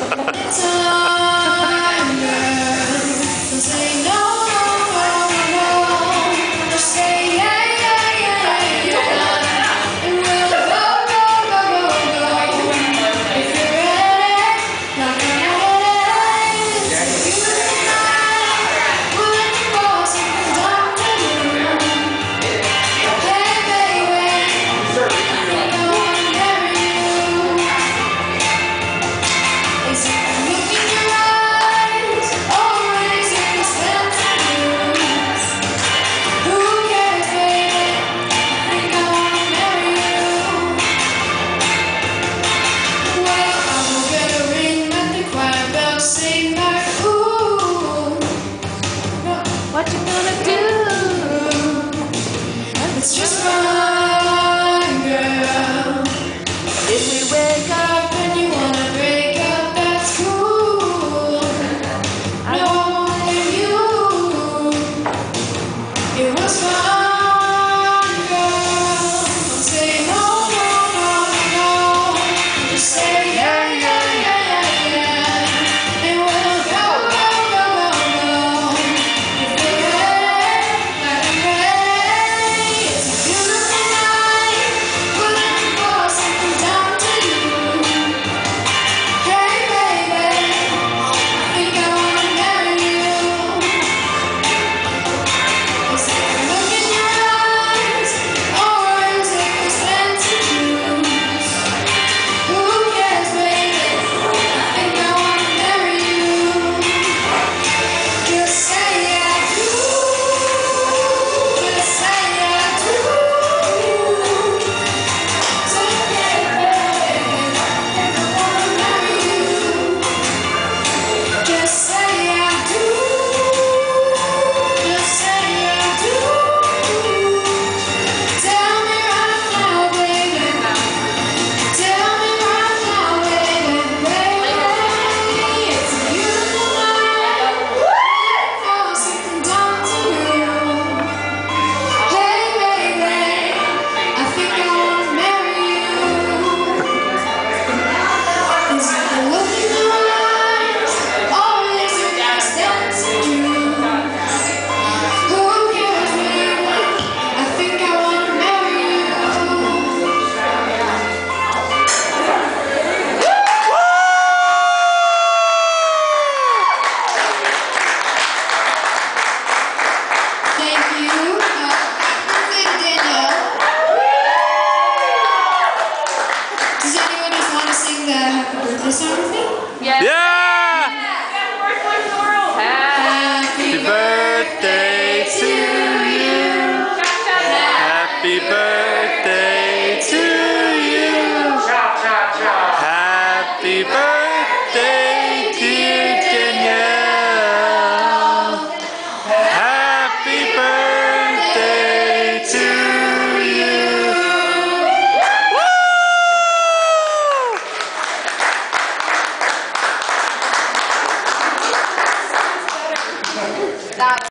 Yeah.